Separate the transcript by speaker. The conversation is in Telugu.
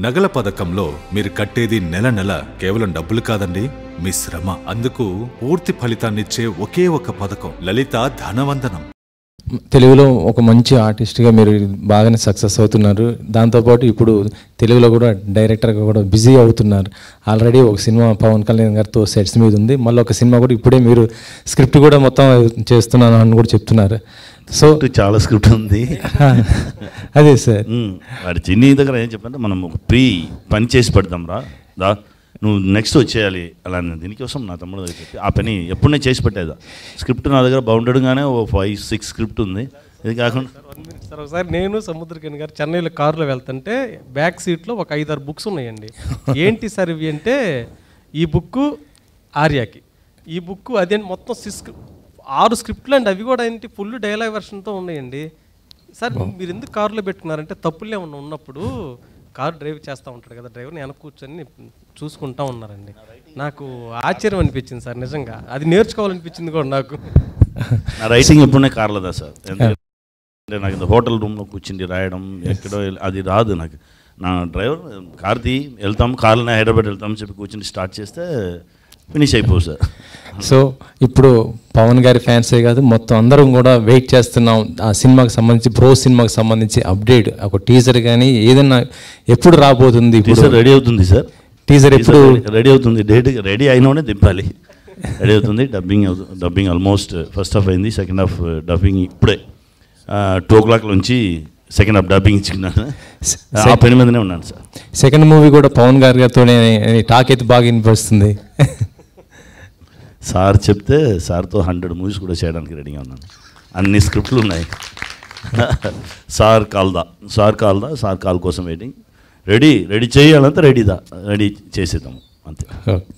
Speaker 1: నగల పథకంలో మీరు కట్టేది నెల నెల కేవలం డబ్బులు కాదండి మీ శ్రమ. అందుకు పూర్తి ఫలితాన్నిచ్చే ఒకే ఒక పథకం లలిత ధనవందనం.
Speaker 2: తెలుగులో ఒక మంచి ఆర్టిస్ట్గా మీరు బాగానే సక్సెస్ అవుతున్నారు. దాంతోపాటు ఇప్పుడు తెలుగులో కూడా డైరెక్టర్గా కూడా బిజీ అవుతున్నారు. ఆల్రెడీ ఒక సినిమా పవన్ కళ్యాణ్ గారితో సెట్స్ మీద ఉంది. మళ్ళీ ఒక సినిమా కూడా ఇప్పుడే మీరు స్క్రిప్ట్ కూడా మొత్తం చేస్తున్నాను అని కూడా చెప్తున్నారు. సో
Speaker 3: చాలా స్క్రిప్ట్ ఉంది.
Speaker 2: అదే సార్.
Speaker 3: వాడి చిన్ని దగ్గర ఏం చెప్పంటే మనం ఒక ప్రీ పని చేసి పెడదాం రా దా నువ్వు నెక్స్ట్ వచ్చేయాలి అలా అని దీనికోసం నా తమ్ముడు దగ్గర చెప్పి ఆ పని ఎప్పుడు నేను చేసి పెట్టేదా? స్క్రిప్ట్ నా దగ్గర బౌండెడ్గానే ఓ ఫైవ్ సిక్స్ స్క్రిప్ట్ ఉంది. ఇది కాకుండా
Speaker 4: సార్ ఒకసారి నేను సముద్రకని గారు చెన్నైలో కారులో వెళ్తుంటే బ్యాక్ సీట్లో ఒక ఐదారు బుక్స్ ఉన్నాయండి. ఏంటి సార్ ఇవి అంటే ఈ బుక్ ఆర్యాకి. ఈ బుక్ అదే మొత్తం సిస్ ఆరు స్క్రిప్ట్లు అండి అవి కూడా ఏంటి ఫుల్ డైలాగ్ వెర్షన్తో ఉన్నాయండి. సార్ మీరు ఎందుకు కారులో పెట్టుకున్నారంటే తప్పులు ఏమన్నా ఉన్నప్పుడు కారు డ్రైవ్ చేస్తూ ఉంటాడు కదా డ్రైవర్ నేను కూర్చొని చూసుకుంటా ఉన్నారండి. నాకు ఆశ్చర్యం అనిపించింది సార్ నిజంగా. అది నేర్చుకోవాలనిపించింది కూడా నాకు.
Speaker 3: నా రైటింగ్ ఎప్పుడునే కార్లదా సార్? ఎందుకంటే నాకు ఇంత హోటల్ రూమ్లో కూర్చుండి రాయడం ఎక్కడో అది రాదు నాకు. నా డ్రైవర్ కార్ తీ వెళ్తాం కార్లోనే హైదరాబాద్ వెళ్తాం చెప్పి కూర్చుని స్టార్ట్ చేస్తే ఫినిష్ అయిపోవు సార్
Speaker 2: సో ఇప్పుడు పవన్ గారి ఫ్యాన్సే కాదు మొత్తం అందరం కూడా వెయిట్ చేస్తున్నాం. ఆ సినిమాకి సంబంధించి ప్రో సినిమాకి సంబంధించి అప్డేట్ ఒక టీజర్ కానీ ఏదైనా ఎప్పుడు రాబోతుంది
Speaker 3: టీజర్ రెడీ అవుతుంది సార్
Speaker 2: టీజర్ ఎప్పుడు?
Speaker 3: రెడీ అవుతుంది. డేట్ రెడీ అయినోనే దింపాలి. రెడీ అవుతుంది. Dubbing dubbing almost first half అయింది. సెకండ్ హాఫ్ డబ్బింగ్ ఇప్పుడే. టూ ఓ క్లాక్ నుంచి సెకండ్ హాఫ్ డబ్బింగ్ ఇచ్చుకున్నాను ఆ పని మీదనే ఉన్నాను సార్
Speaker 2: సెకండ్ మూవీ కూడా పవన్ గారి గారితోనే టాక్ అయితే బాగా వినిపిస్తుంది.
Speaker 3: సార్ చెప్తే సార్తో హండ్రెడ్ మూవీస్ కూడా చేయడానికి రెడీగా ఉన్నాను. అన్ని స్క్రిప్ట్లు ఉన్నాయి. సార్ కాల్దా సార్ కాల్దా సార్ కాల్ కోసం వెయిటింగ్ రెడీ రెడీ చేయాలంటే రెడీదా రెడీ చేసేద్దాము. అంతే.
Speaker 2: ఓకే.